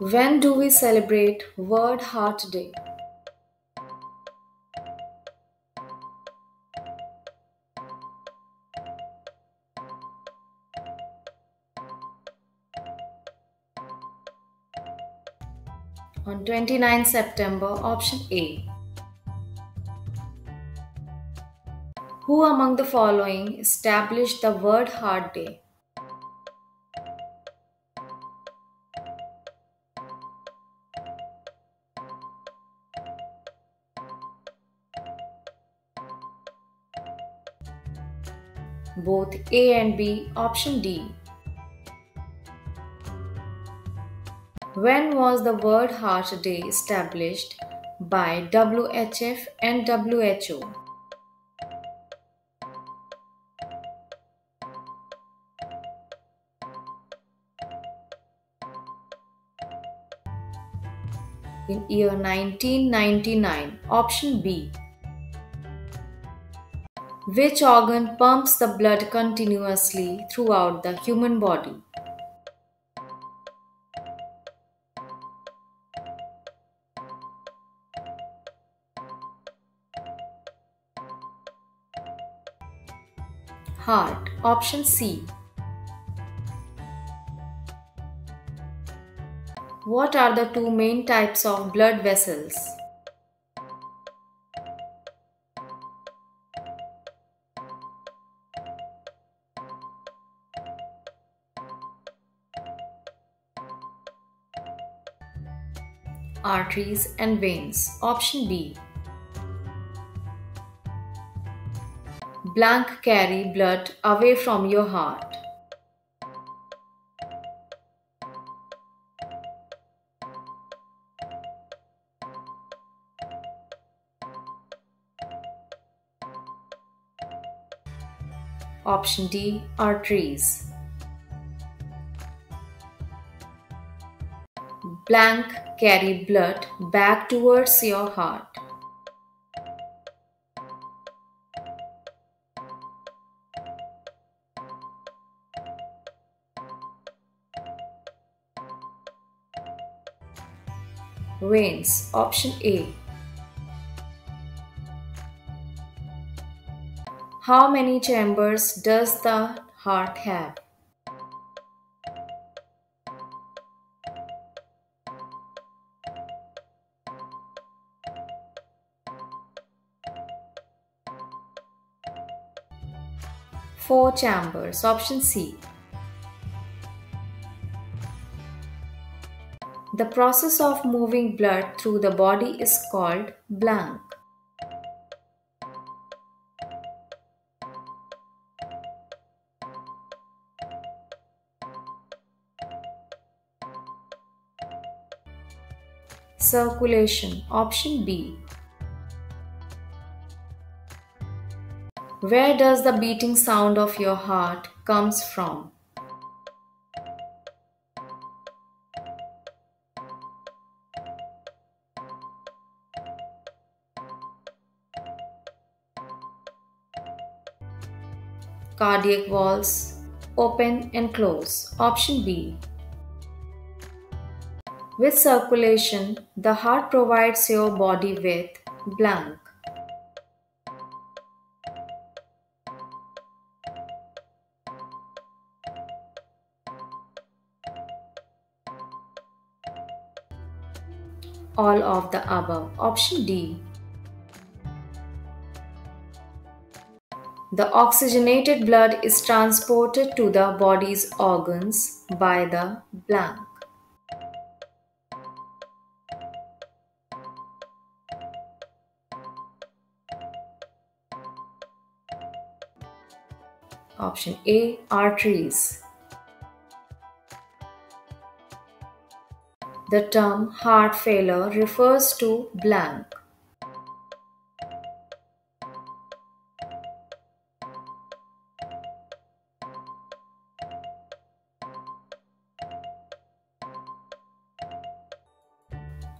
When do we celebrate World Heart Day? On 29 September, option A. Who among the following established the World Heart Day? Both A and B, option D. When was the World Heart Day established by WHF and WHO? In year 1999, option B. Which organ pumps the blood continuously throughout the human body? Heart. Option C. What are the two main types of blood vessels? Arteries and veins. Option B. Blank carry blood away from your heart. Option D arteries. Blank carry blood back towards your heart. Veins. Option A. How many chambers does the heart have? Four chambers. Option C. The process of moving blood through the body is called blank. Circulation Option B Where does the beating sound of your heart comes from? Cardiac valves open and close. Option B with circulation, the heart provides your body with blank. All of the above. Option D. The oxygenated blood is transported to the body's organs by the blank. Option A arteries. The term heart failure refers to blank.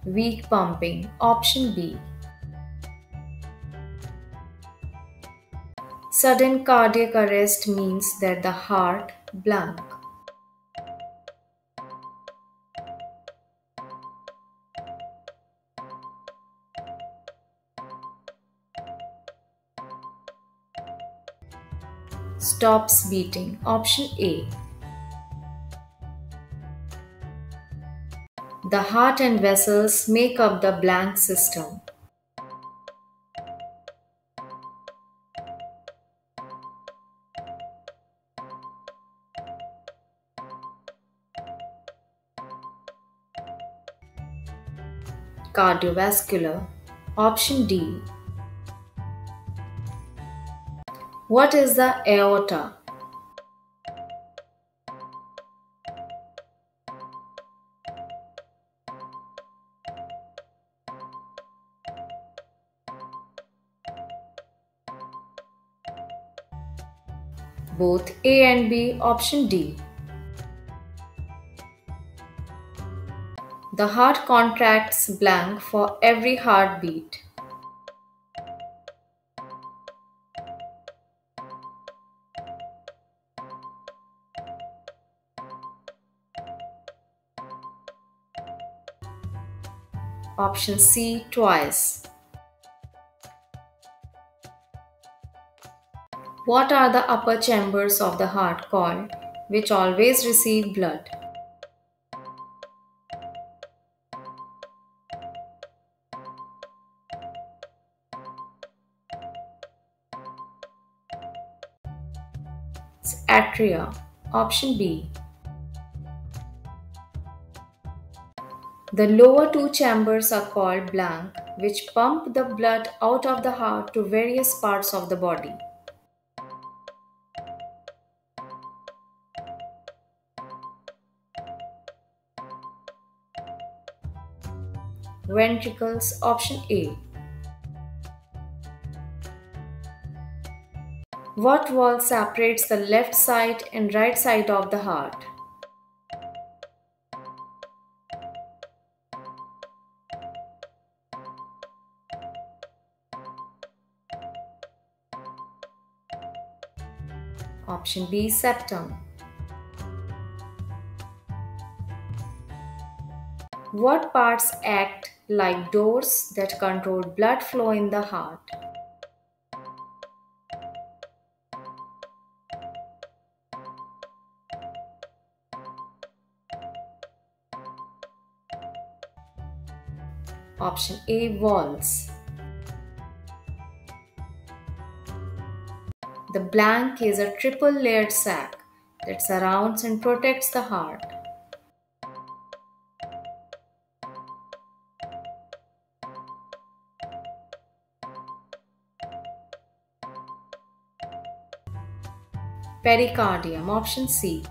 Weak pumping. Option B. Sudden cardiac arrest means that the heart blank. Stops beating? Option A. The heart and vessels make up the blank system. Cardiovascular. Option D. What is the aorta? Both A and B. Option D. The heart contracts blank for every heartbeat. Option C twice. What are the upper chambers of the heart called, which always receive blood? It's atria. Option B. The lower two chambers are called blank, which pump the blood out of the heart to various parts of the body. Ventricles Option A. What wall separates the left side and right side of the heart? Option B septum. What parts act like doors that control blood flow in the heart? Option A valves. The blank is a triple layered sac that surrounds and protects the heart. Pericardium, option C.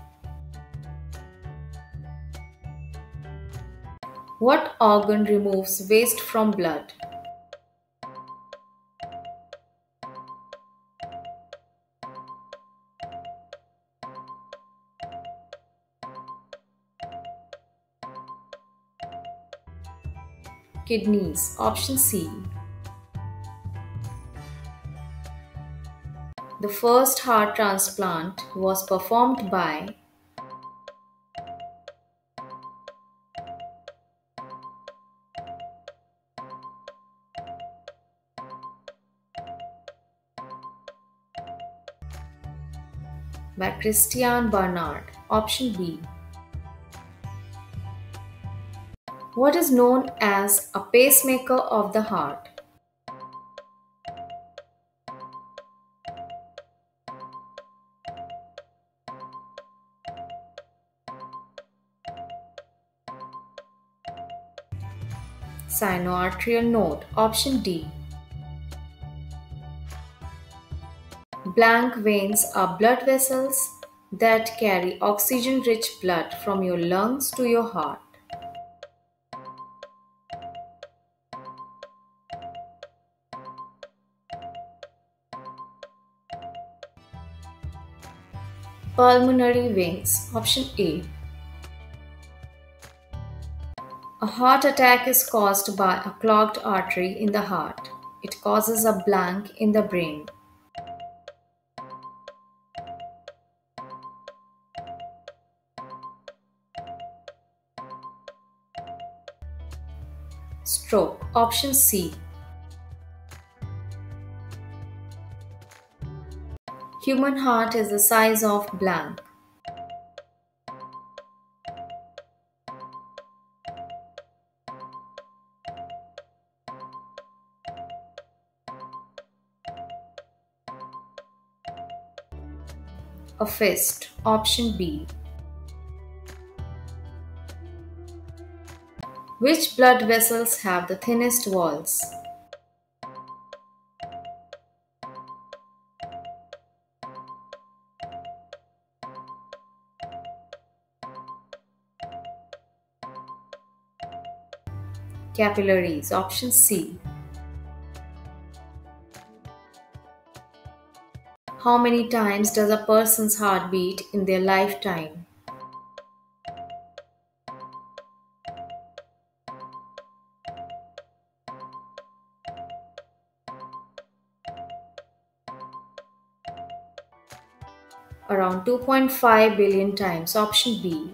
What organ removes waste from blood? Kidneys, option C. The first heart transplant was performed by by Christiaan Barnard. Option B. What is known as a pacemaker of the heart? Sinoatrial node. Option D. Blank veins are blood vessels that carry oxygen rich blood from your lungs to your heart. Pulmonary veins. Option A. A heart attack is caused by a clogged artery in the heart. It causes a blank in the brain. Stroke. Option C. Human heart is the size of blank. A fist. Option B. Which blood vessels have the thinnest walls? Capillaries. Option C. How many times does a person's heart beat in their lifetime? Around 2.5 billion times. Option B.